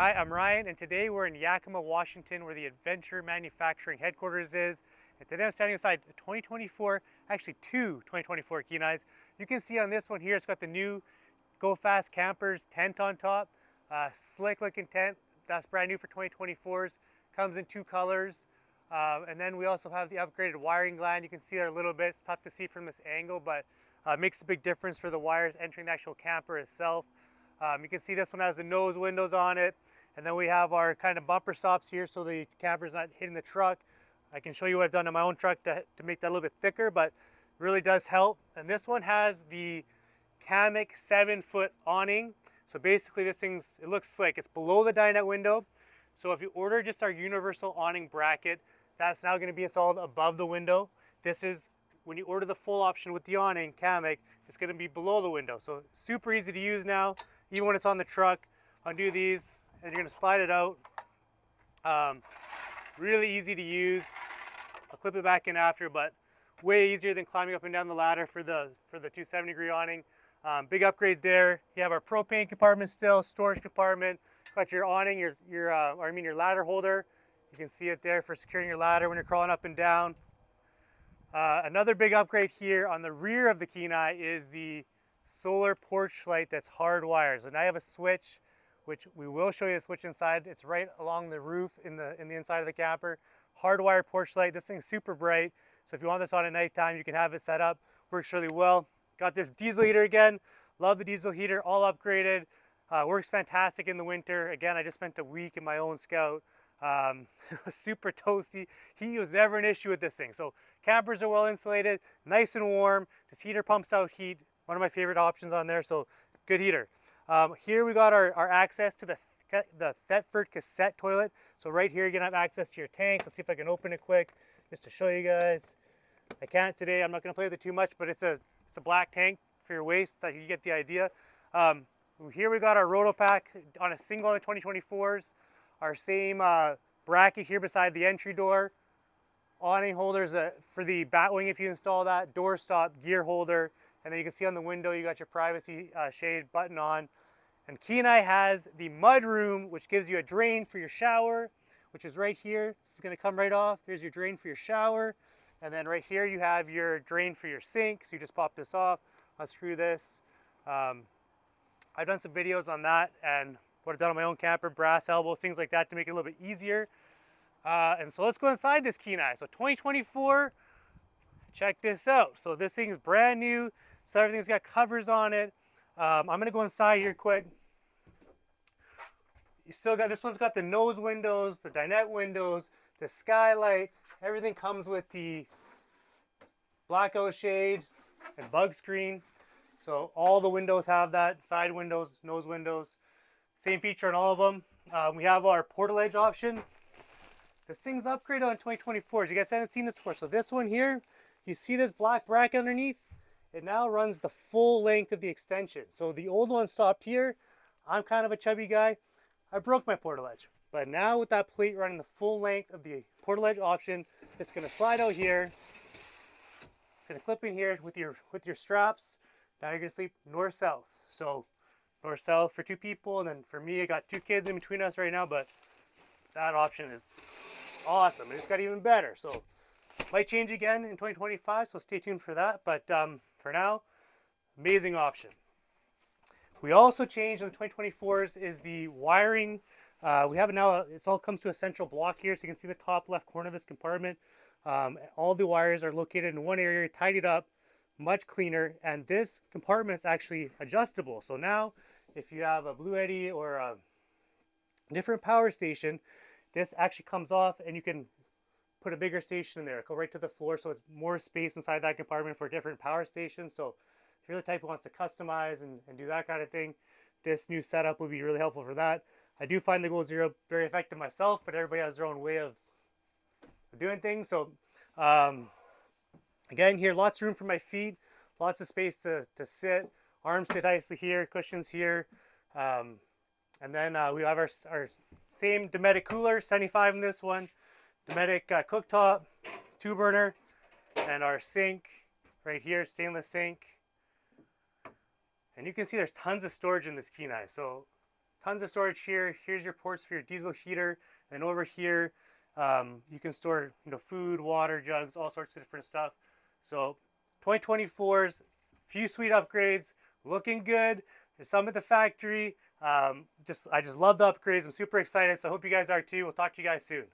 Hi, I'm Ryan, and today we're in Yakima, Washington, where the Adventure Manufacturing headquarters is. And today I'm standing beside a 2024, actually two 2024 Kenais. You can see on this one here, it's got the new Go Fast Campers tent on top. Uh, slick looking tent, that's brand new for 2024s. Comes in two colors. Uh, and then we also have the upgraded wiring gland. You can see there a little bit. It's tough to see from this angle, but uh, makes a big difference for the wires entering the actual camper itself. Um, you can see this one has the nose windows on it. And then we have our kind of bumper stops here so the camper's not hitting the truck. I can show you what I've done on my own truck to, to make that a little bit thicker, but really does help. And this one has the Kammok seven foot awning. So basically this thing's, it looks slick. It's below the dinette window. So if you order just our universal awning bracket, that's now gonna be installed above the window. This is, when you order the full option with the awning, Kammok, it's gonna be below the window. So super easy to use now, even when it's on the truck. Undo these, and you're gonna slide it out. Um, really easy to use. I'll clip it back in after, but way easier than climbing up and down the ladder for the for the 270 degree awning. Um, big upgrade there. You have our propane compartment still, storage compartment. Got your awning, your your uh, I mean your ladder holder. You can see it there for securing your ladder when you're crawling up and down. Uh, another big upgrade here on the rear of the Kenai is the solar porch light that's hardwired. So now you have a switch which we will show you the switch inside. It's right along the roof in the, in the inside of the camper. Hardwired porch light, this thing's super bright. So if you want this on at nighttime, you can have it set up. Works really well. Got this diesel heater again. Love the diesel heater, all upgraded. Uh, works fantastic in the winter. Again, I just spent a week in my own Scout. Um, super toasty. Heat was never an issue with this thing. So campers are well insulated, nice and warm. This heater pumps out heat. One of my favorite options on there, so good heater. Um, here we got our, our access to the, the Thetford cassette toilet. So right here you're gonna have access to your tank. Let's see if I can open it quick just to show you guys. I can't today, I'm not gonna play with it too much, but it's a, it's a black tank for your waste, you get the idea. Um, here we got our Rotopax on a single the 2024s. Our same uh, bracket here beside the entry door. Awning holders uh, for the Batwing if you install that. Door stop, gear holder. And then you can see on the window you got your privacy uh, shade button on. And Kenai has the mud room, which gives you a drain for your shower, which is right here. This is gonna come right off. Here's your drain for your shower. And then right here you have your drain for your sink. So you just pop this off, unscrew this. Um, I've done some videos on that and what I've done on my own camper, brass elbows, things like that to make it a little bit easier. Uh, and so let's go inside this Kenai. So 2024, check this out. So this thing is brand new. So everything's got covers on it. Um, I'm gonna go inside here quick. You still got, this one's got the nose windows, the dinette windows, the skylight. Everything comes with the blackout shade and bug screen. So all the windows have that, side windows, nose windows. Same feature on all of them. Um, we have our Portaledge option. This thing's upgraded on 2024s. You guys haven't seen this before. So this one here, you see this black bracket underneath? It now runs the full length of the extension. So the old one stopped here. I'm kind of a chubby guy. I broke my Portaledge. But now with that plate running the full length of the Portaledge option, it's gonna slide out here. It's gonna clip in here with your with your straps. Now you're gonna sleep north-south. So north-south for two people, and then for me, I got two kids in between us right now, but that option is awesome. It just got even better. So might change again in 2025, so stay tuned for that. But um, for now, amazing option. We also changed in the 2024s is the wiring. Uh, we have it now, it all comes to a central block here. So you can see the top left corner of this compartment. Um, all the wires are located in one area, tidied up, much cleaner. And this compartment is actually adjustable. So now if you have a Bluetti or a different power station, this actually comes off and you can put a bigger station in there, go right to the floor so it's more space inside that compartment for different power stations. So if you're the type who wants to customize and, and do that kind of thing, this new setup would be really helpful for that. I do find the Goal Zero very effective myself, but everybody has their own way of doing things. So um, again, here, lots of room for my feet, lots of space to, to sit. Arms sit nicely here, cushions here. Um, and then uh, we have our, our same Dometic cooler, 75 in this one. Dometic uh, cooktop, two burner, and our sink right here, stainless sink. And you can see there's tons of storage in this Kenai. So tons of storage here. Here's your ports for your diesel heater. And over here, um, you can store you know food, water, jugs, all sorts of different stuff. So 2024's few sweet upgrades, looking good. There's some at the factory. Um, just I just love the upgrades. I'm super excited. So I hope you guys are too. We'll talk to you guys soon.